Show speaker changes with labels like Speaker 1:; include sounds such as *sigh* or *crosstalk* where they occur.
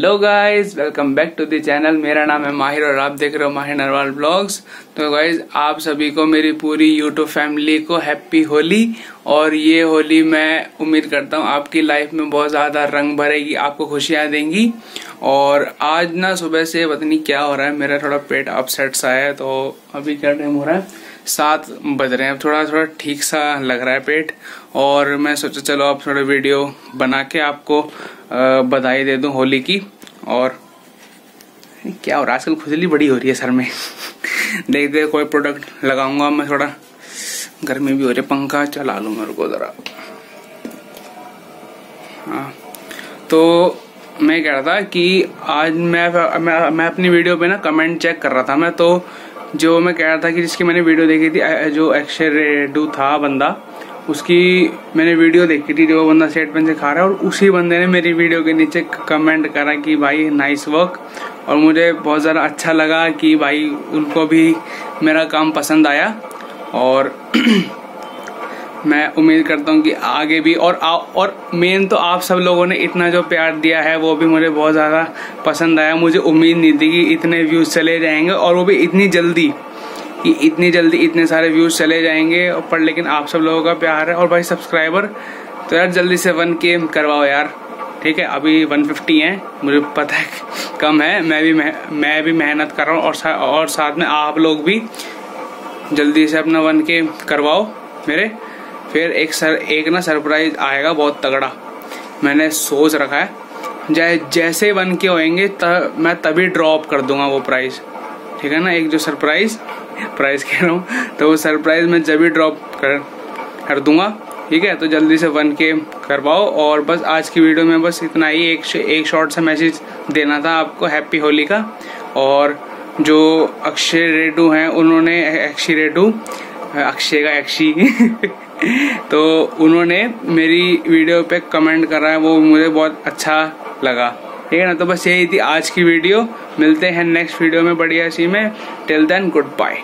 Speaker 1: Hello guys welcome back to the channel मेरा नाम है माहिर और आप देख रहे हो माहिर नरवाल ब्लॉग्स तो गाइस आप सभी को मेरी पूरी यूट्यूब फैमिली को हैप्पी होली. और ये होली मैं उम्मीद करता हूँ आपकी लाइफ में बहुत ज़्यादा रंग भरेगी, आपको खुशियाँ देंगी. और आज ना सुबह से, पता नहीं क्या हो रहा है, मेरा थोड़ा पेट अपसेट सा है तो अभी क्या टाइम हो रहा है? सात बज रहे हैं। थोड़ा थोड़ा ठीक सा लग रहा है पेट और मैं सोचा चलो अब थोड़ा वीडियो बना के आपको बधाई दे दूँ होली की और क्या हो रहा है? आजकल खुजली बड़ी हो रही है सर में। *laughs* देख दे कोई प्रोडक्ट लगाऊँगा मैं थोड़ा। गर्मी भी हो रही है पंखा चला लू मेरे को जरा। हाँ तो मैं कह रहा था कि आज मैं मैं, मैं अपनी वीडियो पे ना कमेंट चेक कर रहा था मैं तो जो मैं कह रहा था कि जिसकी मैंने वीडियो देखी थी जो अक्षय रेडू था बंदा, उसकी मैंने वीडियो देखी थी, जो बंदा सेट पेन से खा रहा है, और उसी बंदे ने मेरी वीडियो के नीचे कमेंट करा कि भाई नाइस वर्क और मुझे बहुत ज़्यादा अच्छा लगा कि भाई उनको भी मेरा काम पसंद आया, और *clears throat* मैं उम्मीद करता हूँ कि आगे भी और आ, और मेन तो आप सब लोगों ने इतना जो प्यार दिया है वो भी मुझे बहुत ज़्यादा पसंद आया। मुझे उम्मीद नहीं थी कि इतने व्यूज़ चले जाएँगे और वो भी इतनी जल्दी कि इतनी जल्दी इतने सारे व्यूज़ चले जाएँगे। पर लेकिन आप सब लोगों का प्यार है और भाई सब्सक्राइबर तो यार जल्दी से वन के करवाओ यार। ठीक है अभी 150 है मुझे पता है कम है। मैं भी मैं भी मेहनत कर रहा हूँ और, सा, और साथ में आप लोग भी जल्दी से अपना वन के करवाओ मेरे। फिर एक सर एक ना सरप्राइज़ आएगा बहुत तगड़ा। मैंने सोच रखा है जै, जैसे बन के होएँगे तब मैं तभी ड्रॉप कर दूँगा वो प्राइस ठीक है ना? एक जो सरप्राइज़ प्राइस कह रहा हूँ तो वो सरप्राइज़ मैं जब भी ड्रॉप कर कर दूँगा ठीक है? तो जल्दी से बन के करवाओ और बस आज की वीडियो में बस इतना ही। एक एक शॉर्ट सा मैसेज देना था आपको हैप्पी होली का। और जो अक्षय रेडू हैं उन्होंने अक्षय रेडू अक्षय का अक्षी *laughs* तो उन्होंने मेरी वीडियो पे कमेंट करा है, वो मुझे बहुत अच्छा लगा। ठीक है ना? तो बस यही थी आज की वीडियो। मिलते हैं नेक्स्ट वीडियो में बढ़िया सी में। Till then good bye